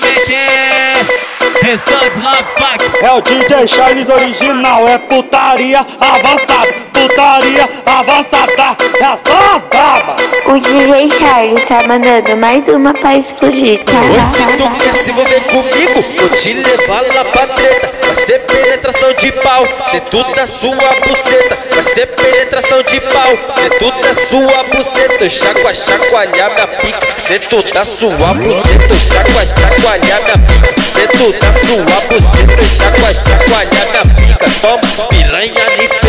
diretamente Restante Love É o DJ Charles original, é putaria avançada, putaria avançada, é só braba. O DJ Charles tá mandando mais uma pra explodir, tá? Oi, se tu quer se envolver comigo, te levar lá pra treta. Vai ser penetração de pau, dentro da sua buceta. Vai ser penetração de pau, dentro da sua buceta. Chacua, chacoalhar minha pica, dentro da sua buceta. Chacua, chacoalhar minha pica, dentro da sua buceta. Chacua, chacoalhar minha pica. Toma, piranha nifeta.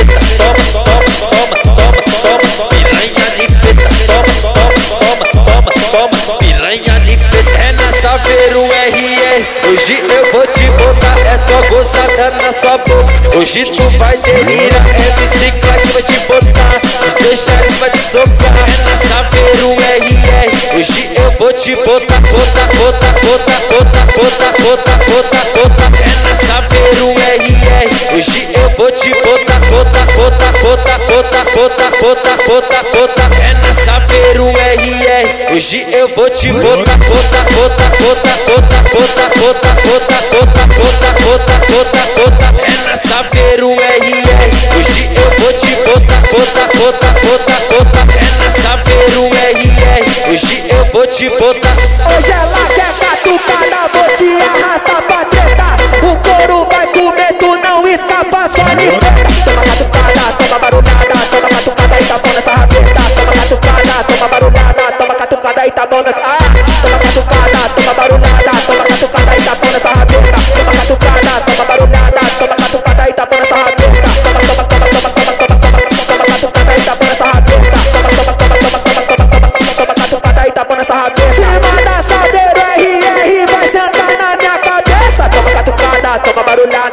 Hoje eu vou te botar, é só gozada na sua boca. Hoje tu vai delirar, é bicicleta vai te botar. Te deixar vai te socar. É na Saveiro RR. Hoje eu vou te botar, botar, botar, botar, botar, botar, botar, botar, botar. É na Saveiro RR. Hoje eu vou te botar, botar, botar, botar, botar, botar, botar, botar, botar. Hoje eu vou te botar, botar, botar, botar, botar, botar, botar, botar, botar, botar, botar, botar, botar. É na Saveiro RR. Hoje eu vou te botar, botar, botar, botar, botar. É na Saveiro RR. Hoje eu vou te botar. Hoje ela quer catucada, vou te arrastar pra treta. O couro vai comer, tu não escapa, só me pega. Toma catucada, toma barulhada, toma catucada e tá bom nessa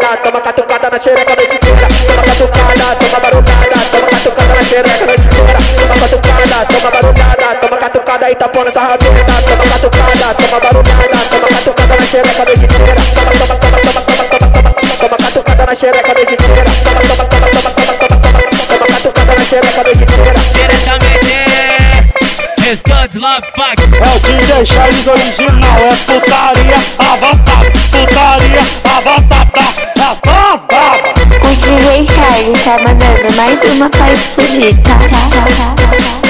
toma barulhada, toma catucada na xereca a noite inteira. Toma catucada, toma barulhada, toma catucada na xereca a noite inteira. Toma catucada, toma barulhada, toma catucada e tá bom nessa rabeta. Toma catucada, toma barulhada, toma catucada na xereca a noite inteira. Toma, toma, toma, toma, toma, toma, toma, toma catucada na xereca a noite inteira. Toma, toma, toma, toma, toma, toma, toma, toma catucada na xereca a noite inteira. Diretamente Restante Love É o DJ Charles original, é putaria avançada, แชร์มาเดินไปไหมดูมาไฟสุดอีกค่ะ